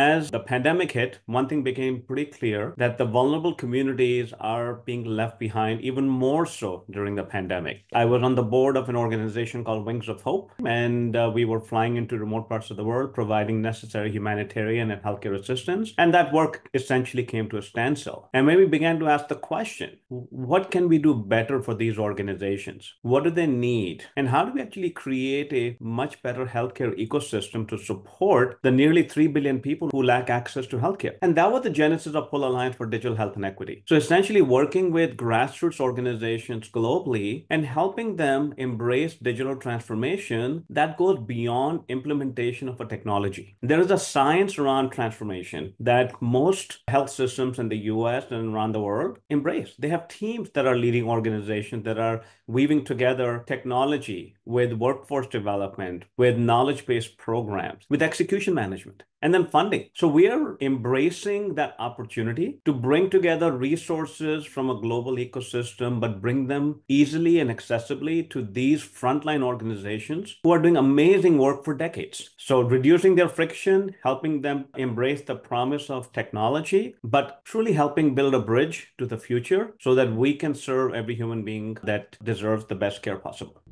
as the pandemic hit, one thing became pretty clear that the vulnerable communities are being left behind even more so during the pandemic. I was on the board of an organization called Wings of Hope, and uh, we were flying into remote parts of the world, providing necessary humanitarian and healthcare assistance. And that work essentially came to a standstill. And when we began to ask the question, what can we do better for these organizations? What do they need? And how do we actually create a much better healthcare ecosystem to support the nearly 3 billion people who lack access to healthcare? And that was the genesis of Pul Alliance for Digital Health and Equity. So essentially working with grassroots organizations globally and helping them embrace digital transformation that goes beyond implementation of a technology. There is a science around transformation that most health systems in the US and around the world embrace. They have teams that are leading organizations that are weaving together technology with workforce development, with knowledge based programs, with execution management and then funding. So we are embracing that opportunity to bring together resources from a global ecosystem, but bring them easily and accessibly to these frontline organizations who are doing amazing work for decades. So reducing their friction, helping them embrace the promise of technology, but truly helping build a bridge to the future so that we can serve every human being that deserves the best care possible.